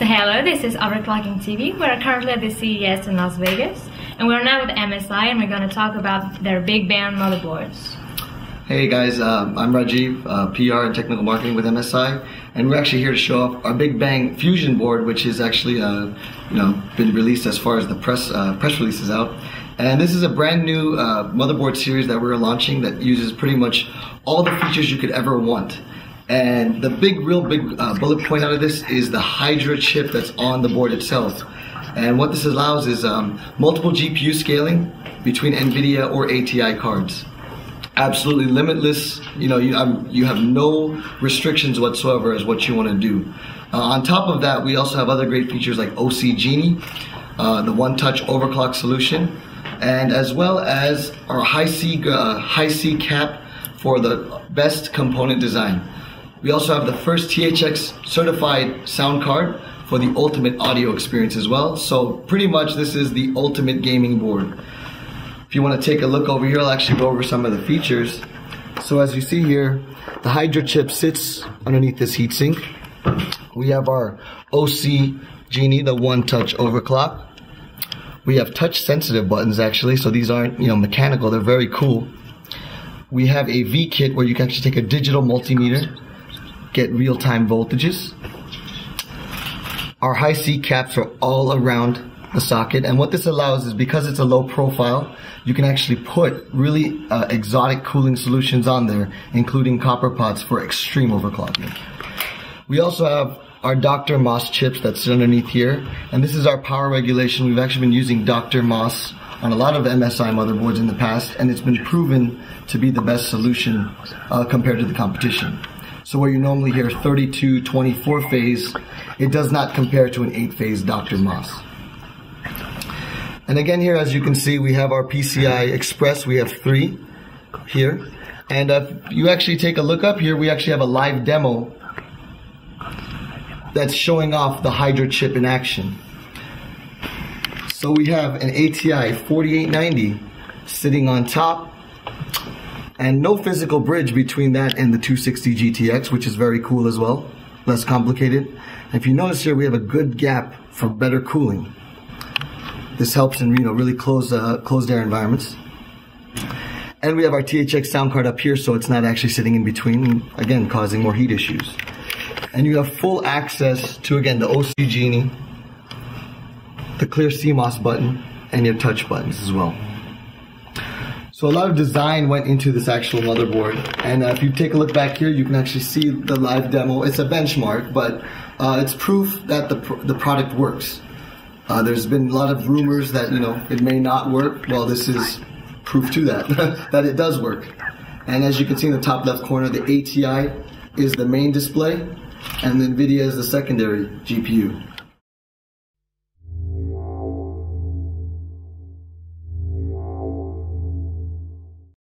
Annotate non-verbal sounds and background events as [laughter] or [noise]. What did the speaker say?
So hello, this is Overclocking TV. We're currently at the CES in Las Vegas, and we're now with MSI, and we're going to talk about their Big Bang motherboards. Hey guys, um, I'm Rajiv, uh, PR and technical marketing with MSI, and we're actually here to show off our Big Bang Fuzion board, which is actually, uh, you know, been released as far as the press uh, press release is out. And this is a brand new uh, motherboard series that we're launching that uses pretty much all the features you could ever want. And the big, real big uh, bullet point out of this is the Hydra chip that's on the board itself. And what this allows is um, multiple GPU scaling between NVIDIA or ATI cards. Absolutely limitless. You know, you, um, you have no restrictions whatsoever as what you want to do. Uh, on top of that, we also have other great features like OC Genie, uh, the one-touch overclock solution, and as well as our Hi-C uh, Hi-C cap for the best component design. We also have the first THX certified sound card for the ultimate audio experience as well. So pretty much this is the ultimate gaming board. If you want to take a look over here, I'll actually go over some of the features. So as you see here, the Hydra chip sits underneath this heatsink. We have our OC Genie, the one-touch overclock. We have touch-sensitive buttons actually, so these aren't you know mechanical. They're very cool. We have a V kit where you can actually take a digital multimeter get real-time voltages. Our Hi-C caps are all around the socket and what this allows is because it's a low profile you can actually put really uh, exotic cooling solutions on there including copper pots for extreme overclocking. We also have our DrMOS chips that sit underneath here and this is our power regulation. We've actually been using DrMOS on a lot of MSI motherboards in the past and it's been proven to be the best solution uh, compared to the competition. So where you normally hear 32, 24 phase, it does not compare to an 8 phase DrMOS. And again here, as you can see, we have our PCI Express. We have three here. And if you actually take a look up here, we actually have a live demo that's showing off the Hydra chip in action. So we have an ATI 4890 sitting on top and no physical bridge between that and the 260 GTX, which is very cool as well, less complicated. If you notice here, we have a good gap for better cooling. This helps in you know really closed uh, closed air environments. And we have our THX sound card up here, so it's not actually sitting in between, again, causing more heat issues. And you have full access to, again, the OC Genie, the clear CMOS button, and your touch buttons as well. So a lot of design went into this actual motherboard. And uh, if you take a look back here, you can actually see the live demo. It's a benchmark, but uh, it's proof that the, pr the product works. Uh, there's been a lot of rumors that, you know, it may not work. Well, this is proof to that, [laughs] that it does work. And as you can see in the top left corner, the ATI is the main display, and NVIDIA is the secondary GPU.